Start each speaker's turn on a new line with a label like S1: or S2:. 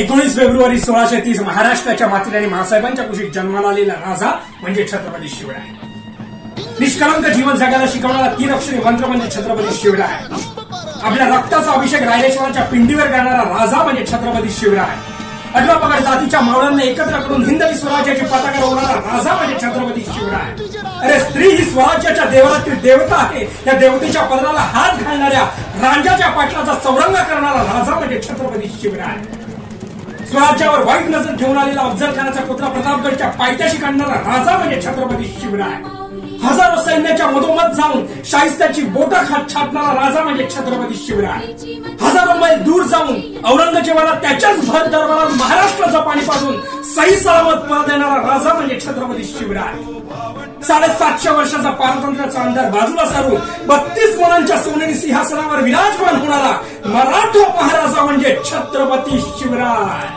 S1: एकोणीस फेब्रुवारी सोळाशे तीस महाराष्ट्राच्या मातीत आणि महासाहेबांच्या कुशीत जन्माला आलेला राजा म्हणजे छत्रपती शिवराय. निष्कलंक जीवन जगायला शिकवणारा तीन अक्षरी मंत्र म्हणजे छत्रपती शिवराय. आपल्या रक्ताचा अभिषेक रायरेश्वराच्या पिंडीवर करणारा राजा म्हणजे छत्रपती शिवराय. अठरा पगड जातीच्या मावळांना एकत्र करून हिंदवी स्वराज्याची पताका रोवणारा राजा म्हणजे छत्रपती शिवराय. अरे स्त्री ही स्वराज्याच्या देवळातील देवता आहे. या देवतेच्या पदराला हात घालणाऱ्या रांजाच्या पाटलाचा चौरंग करणारा राजा म्हणजे छत्रपती शिवराय. स्वराज्यावर वाईट नजर ठेवून आलेला अफजल खानाचा पुतळा प्रतापगडच्या पायथ्याशी काढणारा राजा म्हणजे छत्रपती शिवराय. हजारो सैन्याच्या मधोमध जाऊन शाहिस्त्याची बोट खात छापणारा राजा म्हणजे छत्रपती शिवराय. हजारो मैल दूर जाऊन औरंगजेबाला त्याच्याच भर दरबारात महाराष्ट्राचं पाणी पाजून सही सलामत पळ देणारा राजा म्हणजे छत्रपती शिवराय. साडेसातशे वर्षाचा पारतंत्र्याचा अंधार बाजूला सारून बत्तीस मुलांच्या सोनेरी सिंहासनावर विराजमान होणारा मराठा महाराजा म्हणजे छत्रपती शिवराय.